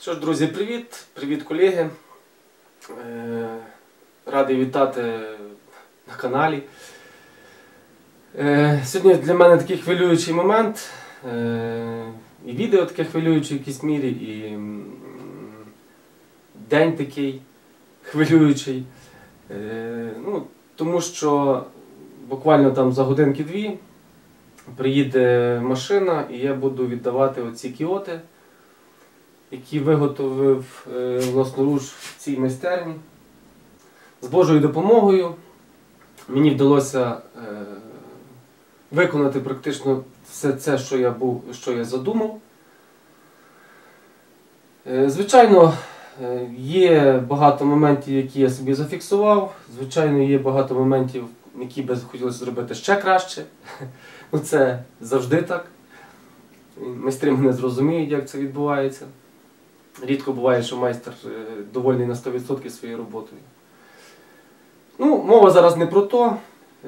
Що ж, друзі, привіт! Привіт, колеги. Е, Радий вітати на каналі. Е, Сьогодні для мене такий хвилюючий момент. Е, І відео таке хвилююче в якійсь мірі, і день такий хвилюючий. Ну, Тому що буквально там за годинки-дві приїде машина і я буду віддавати оці кіоти який виготовив е, власноруч в цій майстерні. З Божою допомогою мені вдалося е, виконати практично все це, що я, був, що я задумав. Е, звичайно, є багато моментів, які я собі зафіксував. Звичайно, є багато моментів, які би хотілося зробити ще краще. Ну, Це завжди так. Майстри мене зрозуміють, як це відбувається. Рідко буває, що майстер е, довольний на 100% своєю роботою. Ну, мова зараз не про то.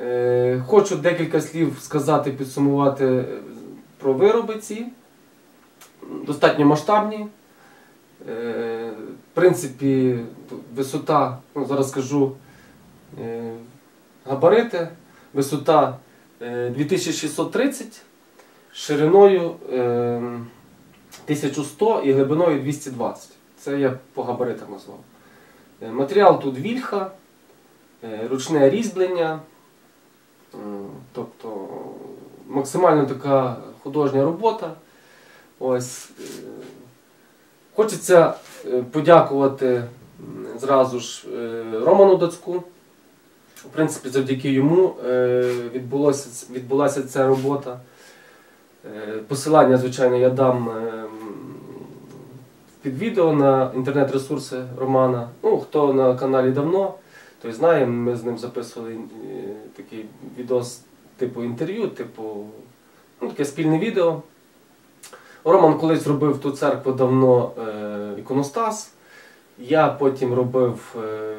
Е, Хочу декілька слів сказати, підсумувати е, про вироби ці. Достатньо масштабні. В принципі, висота, ну, зараз скажу габарити, висота е, 2630, шириною. Е, 1100 і глибиною 220. Це я по габаритах назвав. Е, Матеріал тут вільха, е, ручне різьблення. Тобто максимально така художня робота. Ось. е, Хочеться е, подякувати зразу ж е, Роману Дацьку. В принципі, завдяки йому е, відбулася ця робота. Е, Посилання, звичайно, я дам е, під відео на інтернет-ресурси Романа. Ну, хто на каналі давно, той знає, ми з ним записували е, такий відос типу інтерв'ю, типу, ну, таке спільне відео. Роман колись робив ту церкву давно е, іконостас. Я потім робив е,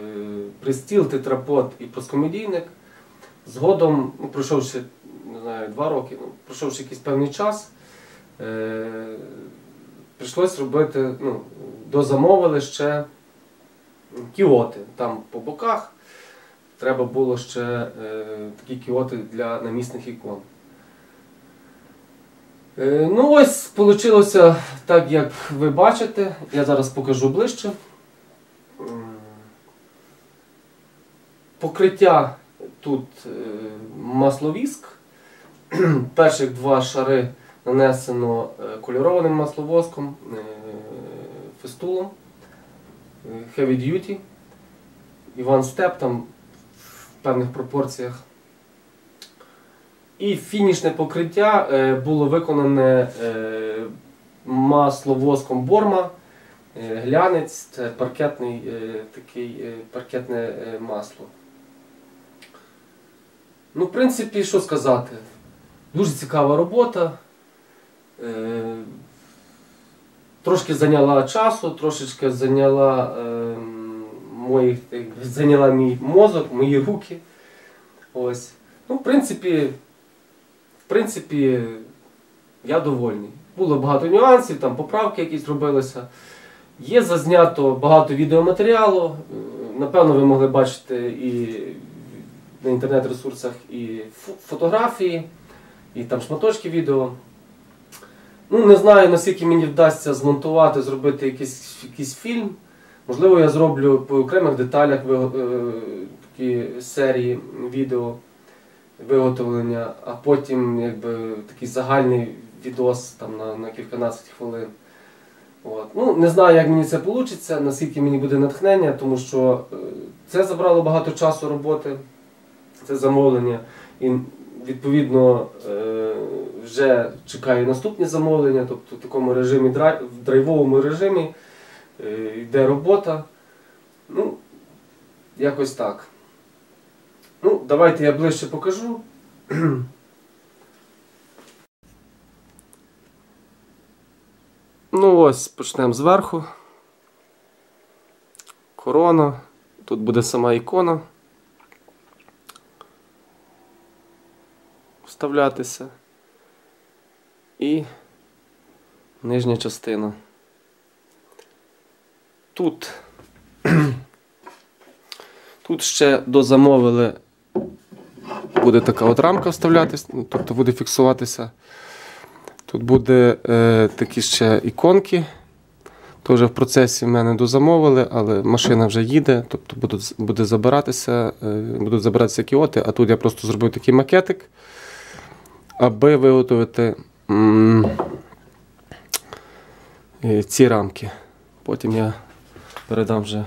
пристіл, тетрапод і проскомедійник. Згодом, ну, пройшовши не знаю, два роки, ну, пройшовши якийсь певний час, е, прийшлось робити, ну, дозамовили ще кіоти. Там по боках треба було ще е, такі кіоти для намісних ікон. Е, ну ось вийшло так, як ви бачите. Я зараз покажу ближче. Покриття тут е, масловіск. Перших два шари нанесено е, кольорованим масловоском, е, фестулом е, Heavy Duty. І One Step там в певних пропорціях. І фінішне покриття було виконане масловоском Борма. Глянець це паркетний, такий, паркетне масло. Ну, в принципі, що сказати? Дуже цікава робота. Е, Трошки зайняла часу, трошечки зайняла, е, моїх, зайняла мій мозок, мої руки. Ось. Ну, в принципі, в принципі, я довольний. Було багато нюансів, там поправки якісь робилися. Є зазнято багато відеоматеріалу. Е, Напевно, ви могли бачити і на інтернет-ресурсах і фотографії, і там шматочки відео. Ну, не знаю, наскільки мені вдасться змонтувати, зробити якийсь, якийсь фільм. Можливо, я зроблю по окремих деталях е, такі серії відео виготовлення, а потім якби, такий загальний відос там, на, на кільканадцять хвилин. От. Ну, не знаю, як мені це вийде, наскільки мені буде натхнення, тому що е, це забрало багато часу роботи, це замовлення. І відповідно е, вже чекаю наступні замовлення, тобто в такому режимі в драйвовому режимі е, йде робота. Ну, якось так. Ну, давайте я ближче покажу. Ну ось, почнемо зверху. Корона. Тут буде сама ікона. Вставлятися. І нижня частина. Тут, тут ще дозамовили, буде така от рамка вставлятися, ну, тобто буде фіксуватися. Тут буде е, такі ще іконки. Вже в процесі в мене дозамовили, але машина вже їде, тобто будуть, буде забиратися, е, будуть забиратися кіоти, а тут я просто зробив такий макетик, аби виготовити ці рамки. Потім я передам вже.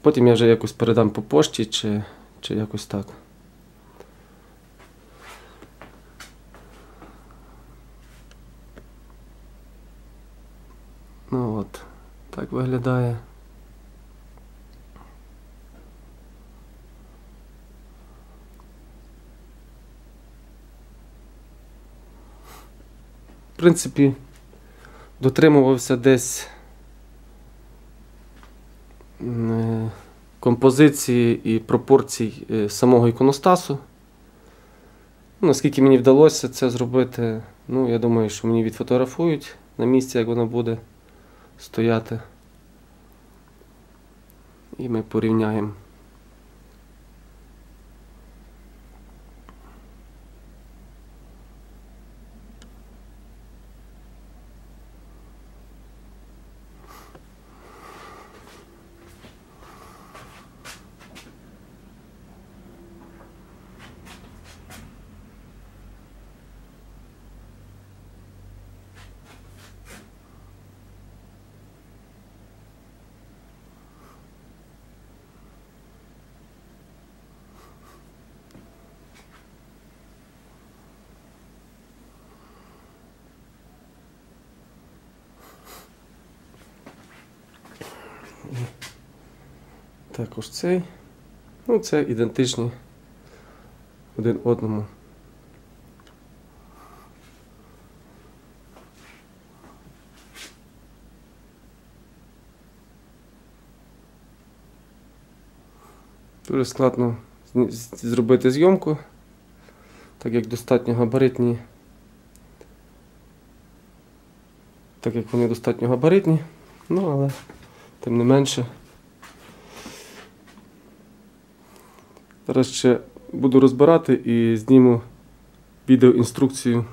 Потім я вже якось передам по пошті чи, чи якось так. Ну от, так виглядає. В принципі, дотримувався десь е, композиції і пропорцій е, самого іконостасу. Ну, Наскільки мені вдалося це зробити, ну, я думаю, що мені відфотографують на місці, як воно буде стояти. І ми порівняємо. Також цей. Ну, це ідентичні один одному. Дуже складно зробити зйомку, так як достатньо габаритні. Так як вони достатньо габаритні, ну але тим не менше. Зараз ще буду розбирати і зніму відеоінструкцію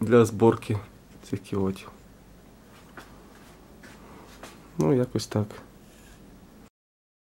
для зборки цих кіотів. Ну, якось так.